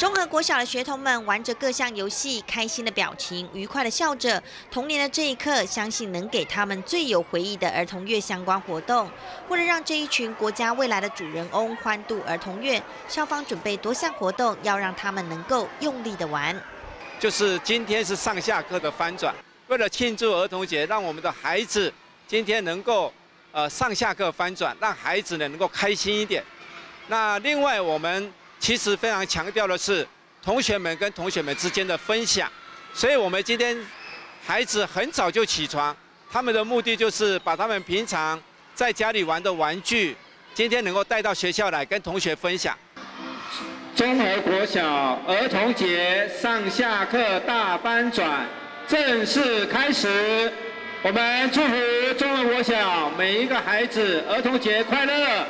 中和国小的学童们玩着各项游戏，开心的表情，愉快的笑着。童年的这一刻，相信能给他们最有回忆的儿童月相关活动。为了让这一群国家未来的主人翁欢度儿童月，校方准备多项活动，要让他们能够用力的玩。就是今天是上下课的翻转，为了庆祝儿童节，让我们的孩子今天能够呃上下课翻转，让孩子呢能够开心一点。那另外我们。其实非常强调的是同学们跟同学们之间的分享，所以我们今天孩子很早就起床，他们的目的就是把他们平常在家里玩的玩具，今天能够带到学校来跟同学分享。中和国小儿童节上下课大翻转正式开始，我们祝福中和国小每一个孩子儿童节快乐。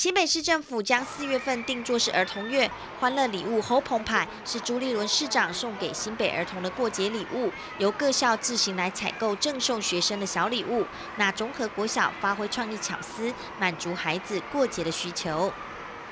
新北市政府将四月份定做是儿童月，欢乐礼物后澎湃，是朱立伦市长送给新北儿童的过节礼物，由各校自行来采购赠送学生的小礼物。那综合国小发挥创意巧思，满足孩子过节的需求。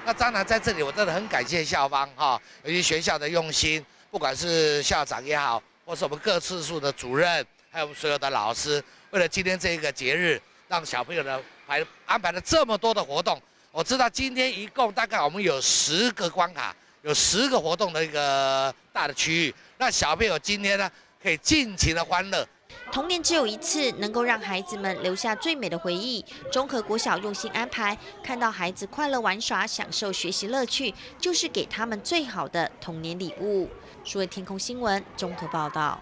那当然在这里，我真的很感谢校方哈，以及学校的用心，不管是校长也好，或是我们各次数的主任，还有我们所有的老师，为了今天这一个节日，让小朋友呢排安排了这么多的活动。我知道今天一共大概我们有十个关卡，有十个活动的一个大的区域。那小朋友今天呢，可以尽情的欢乐。童年只有一次，能够让孩子们留下最美的回忆。中和国小用心安排，看到孩子快乐玩耍，享受学习乐趣，就是给他们最好的童年礼物。数位天空新闻综合报道。